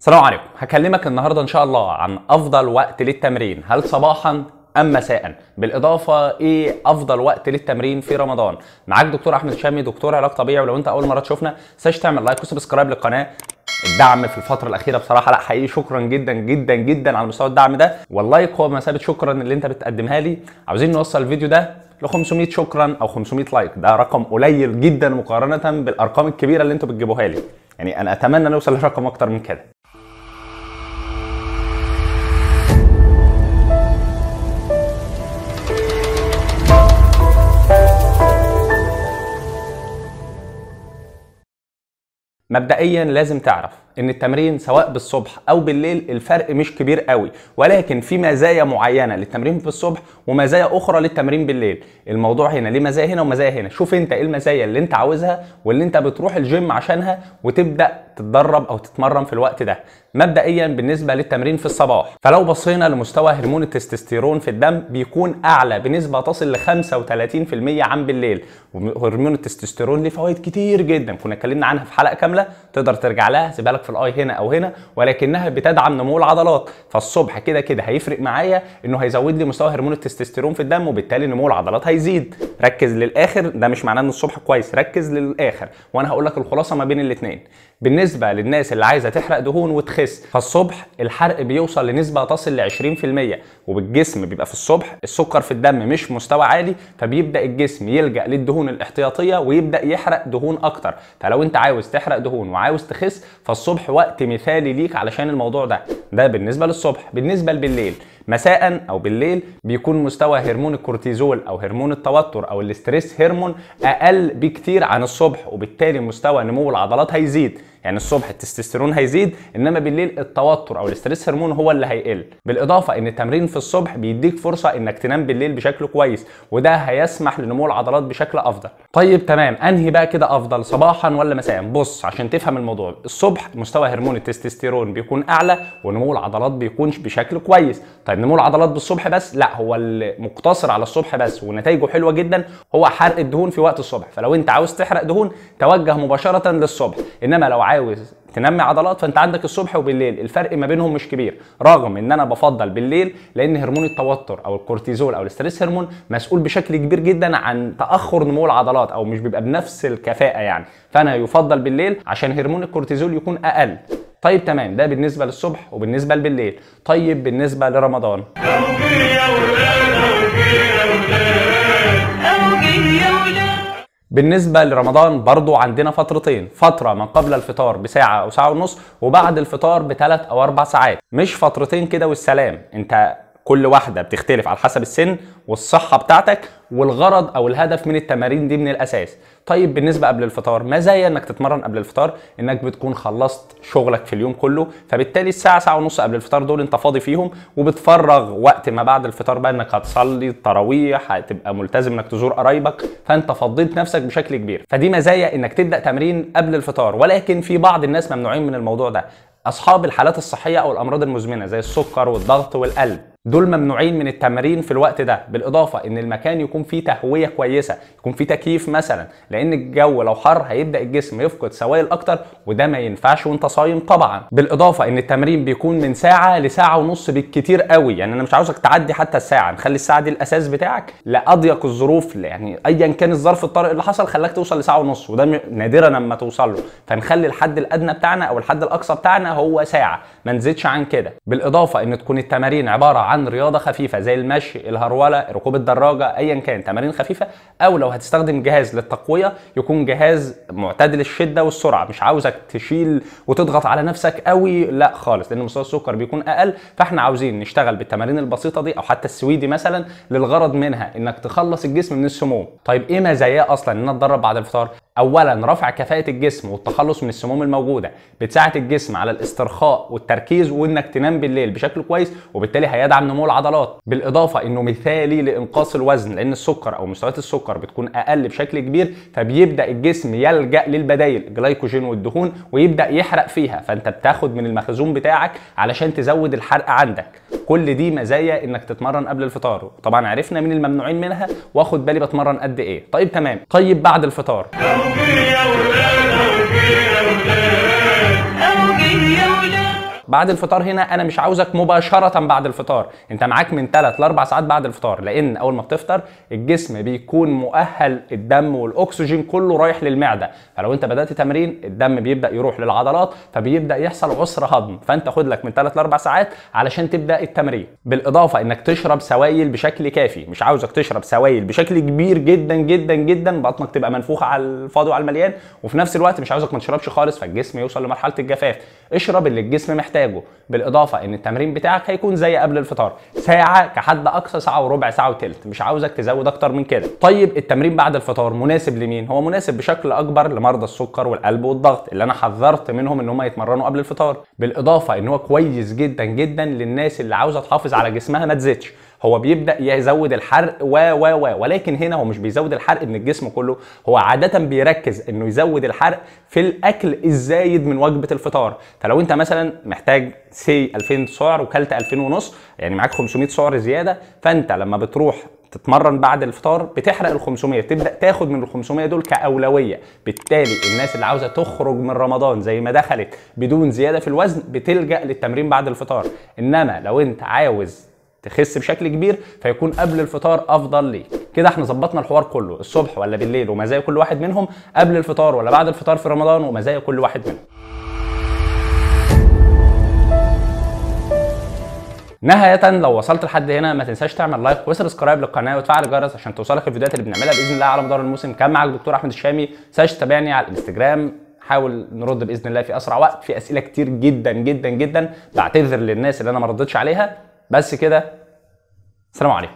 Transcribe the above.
السلام عليكم. هكلمك النهارده إن شاء الله عن أفضل وقت للتمرين. هل صباحا أم مساء؟ بالإضافة إيه أفضل وقت للتمرين في رمضان؟ معاك دكتور أحمد شامي دكتور علاج طبيعي ولو أنت أول مرة تشوفنا تنساش تعمل like و subscribe للقناة. الدعم في الفترة الأخيرة بصراحة لا حقيقي شكرا جدا جدا جدا على مستوى الدعم ده. وال like هو مثابة شكرا اللي أنت بتقدمها لي. عاوزين نوصل الفيديو ده ل 500 شكرا أو 500 like. ده رقم قليل جدا مقارنة بالأرقام الكبيرة اللي أنتوا بتجيبوها لي. يعني أنا أتمنى نوصل لرقم أكتر من كده. مبدئيا لازم تعرف. إن التمرين سواء بالصبح أو بالليل الفرق مش كبير قوي. ولكن في مزايا معينة للتمرين بالصبح ومزايا أخرى للتمرين بالليل. الموضوع هنا ليه مزايا هنا ومزايا هنا. شوف أنت إيه المزايا اللي أنت عاوزها واللي أنت بتروح الجيم عشانها وتبدأ تتدرب أو تتمرن في الوقت ده. مبدئيا بالنسبة للتمرين في الصباح. فلو بصينا لمستوى هرمون التستوستيرون في الدم بيكون أعلى بنسبة تصل ل 35% عن بالليل. وهرمون التستوستيرون ليه فوائد كتير جدا. كنا اتكلمنا عنها في حلقة كاملة. تقدر ترجع لها. سيبها في الآي هنا أو هنا ولكنها بتدعم نمو العضلات. فالصبح كده كده هيفرق معايا إنه هيزود لي مستوى هرمون التستوستيرون في الدم وبالتالي نمو العضلات هيزيد. ركز للآخر ده مش معناه ان الصبح كويس. ركز للآخر. وأنا هقول لك الخلاصة ما بين الاثنين بالنسبة للناس اللي عايزة تحرق دهون وتخس فالصبح الحرق بيوصل لنسبة تصل ل 20% وبالجسم بيبقى في الصبح السكر في الدم مش مستوى عالي فبيبدأ الجسم يلجأ للدهون الاحتياطية ويبدأ يحرق دهون أكتر. فلو أنت عاوز تحرق دهون وعاوز تخس فالصبح وقت مثالي ليك علشان الموضوع ده. ده بالنسبة للصبح. بالنسبة بالليل. مساء أو بالليل بيكون مستوى هرمون الكورتيزول أو هرمون التوتر أو ال stress hormone أقل بكتير عن الصبح وبالتالي مستوى نمو العضلات هيزيد. يعني الصبح التستوستيرون هيزيد إنما بالليل التوتر أو ال stress hormone هو اللي هيقل. بالإضافة إن التمرين في الصبح بيديك فرصة إنك تنام بالليل بشكل كويس وده هيسمح لنمو العضلات بشكل أفضل. طيب تمام. أنهي بقى كده أفضل صباحا ولا مساء؟ بص عشان تفهم الموضوع الصبح مستوى هرمون التستوستيرون بيكون أعلى ونمو العضلات بيكون بشكل كويس. طيب نمو العضلات بالصبح بس؟ لا هو المقتصر على الصبح بس ونتائجه حلوة جدا هو حرق الدهون في وقت الصبح. فلو أنت عاوز تحرق دهون توجه مباشرة للصبح. إنما لو عاوز تنمي عضلات فأنت عندك الصبح وبالليل. الفرق ما بينهم مش كبير رغم إن أنا بفضل بالليل لأن هرمون التوتر أو الكورتيزول أو ال stress hormone مسؤول بشكل كبير جدا عن تأخر نمو العضلات أو مش بيبقى بنفس الكفاءة يعني. فأنا يفضل بالليل عشان هرمون الكورتيزول يكون أقل. طيب تمام ده بالنسبة للصبح وبالنسبة بالليل طيب بالنسبة لرمضان. بالنسبة لرمضان برضو عندنا فترتين. فترة من قبل الفطار بساعة أو ساعة ونص وبعد الفطار بثلاث أو أربع ساعات. مش فترتين كده والسلام. أنت كل واحدة بتختلف على حسب السن والصحة بتاعتك والغرض أو الهدف من التمارين دي من الأساس. طيب بالنسبة قبل الفطار مزايا إنك تتمرن قبل الفطار؟ إنك بتكون خلصت شغلك في اليوم كله فبالتالي الساعة ساعة ونص قبل الفطار دول أنت فاضي فيهم وبتفرغ وقت ما بعد الفطار بقى إنك هتصلي التراويح هتبقى ملتزم إنك تزور قرايبك فأنت فضيت نفسك بشكل كبير. فدي مزايا إنك تبدأ تمرين قبل الفطار. ولكن في بعض الناس ممنوعين من الموضوع ده. أصحاب الحالات الصحية أو الأمراض المزمنة زي السكر والضغط والقلب دول ممنوعين من التمرين في الوقت ده. بالإضافة إن المكان يكون فيه تهوية كويسة يكون فيه تكييف مثلا لأن الجو لو حر هيبدأ الجسم يفقد سوائل أكتر وده ما ينفعش وأنت صايم طبعا. بالإضافة إن التمرين بيكون من ساعة لساعة ونص بالكتير قوي. يعني أنا مش عاوزك تعدي حتى الساعة نخلي الساعة دي الأساس بتاعك لأضيق الظروف يعني ايا كان الظرف الطارئ اللي حصل خلاك توصل لساعة ونص وده نادرا لما توصل له. فنخلي الحد الأدنى بتاعنا أو الحد الأقصى بتاعنا هو ساعة. ما نزيدش عن كده. بالإضافة إن تكون التمارين عبارة عن رياضة خفيفة زي المشي الهرولة ركوب الدراجة ايا كان تمارين خفيفة أو لو هتستخدم جهاز للتقوية يكون جهاز معتدل الشدة والسرعة مش عاوزك تشيل وتضغط على نفسك قوي لا خالص لأن مستوى السكر بيكون أقل فإحنا عاوزين نشتغل بالتمارين البسيطة دي أو حتى السويدي مثلا للغرض منها إنك تخلص الجسم من السموم. طيب إيه مزاياه أصلا إن أنا أتدرب بعد الفطار؟ اولا رفع كفاءة الجسم والتخلص من السموم الموجودة بتساعد الجسم على الاسترخاء والتركيز وإنك تنام بالليل بشكل كويس وبالتالي هيدعم نمو العضلات بالإضافة إنه مثالي لإنقاص الوزن لأن السكر أو مستويات السكر بتكون أقل بشكل كبير فبيبدأ الجسم يلجأ للبدايل الجلايكوجين والدهون ويبدأ يحرق فيها فأنت بتاخد من المخزون بتاعك علشان تزود الحرق عندك. كل دي مزايا إنك تتمرن قبل الفطار. طبعا عرفنا مين الممنوعين منها واخد بالي بتمرن قد إيه. طيب تمام. طيب بعد الفطار. بعد الفطار هنا أنا مش عاوزك مباشرة بعد الفطار. أنت معاك من 3 ل 4 ساعات بعد الفطار لأن أول ما بتفطر الجسم بيكون مؤهل الدم والأكسجين كله رايح للمعدة. فلو أنت بدأت تمرين الدم بيبدأ يروح للعضلات فبيبدأ يحصل عسر هضم. فأنت خد لك من 3 ل 4 ساعات علشان تبدأ التمرين. بالإضافة إنك تشرب سوائل بشكل كافي. مش عاوزك تشرب سوائل بشكل كبير جدا جدا جدا بطنك تبقى منفوخة على الفاضي وعلى المليان وفي نفس الوقت مش عاوزك ما تشربش خالص فالجسم يوصل لمرحلة الجفاف. اشرب اللي الجسم محتاجه. بالإضافة إن التمرين بتاعك هيكون زي قبل الفطار ساعة كحد أقصى ساعة وربع ساعة وتلت مش عاوزك تزود أكتر من كده. طيب التمرين بعد الفطار مناسب لمين؟ هو مناسب بشكل أكبر لمرضى السكر والقلب والضغط اللي أنا حذرت منهم إن هم يتمرنوا قبل الفطار. بالإضافة إن هو كويس جدا جدا للناس اللي عاوزة تحافظ على جسمها ما تزيدش. هو بيبدأ يزود الحرق و و و ولكن هنا هو مش بيزود الحرق من الجسم كله هو عادة بيركز إنه يزود الحرق في الأكل الزايد من وجبة الفطار. فلو أنت مثلا محتاج سي 2000 سعر وكلت 2000 ونص يعني معاك 500 سعر زيادة فأنت لما بتروح تتمرن بعد الفطار بتحرق ال 500 تبدا تاخد من ال 500 دول كأولوية. بالتالي الناس اللي عاوزة تخرج من رمضان زي ما دخلت بدون زيادة في الوزن بتلجأ للتمرين بعد الفطار. إنما لو أنت عاوز تخس بشكل كبير فيكون قبل الفطار أفضل ليك. كده إحنا ظبطنا الحوار كله الصبح ولا بالليل ومزايا كل واحد منهم قبل الفطار ولا بعد الفطار في رمضان ومزايا كل واحد منهم. نهاية لو وصلت لحد هنا ما تنساش تعمل like و subscribe للقناة وتفعل الجرس عشان توصلك الفيديوهات اللي بنعملها بإذن الله على مدار الموسم. كان معاك دكتور أحمد الشامي. تنساش تتابعني على الإنستجرام. حاول نرد بإذن الله في أسرع وقت. في أسئلة كتير جدا جدا جدا بعتذر للناس اللي أنا ما ردتش عليها. بس كده السلام عليكم.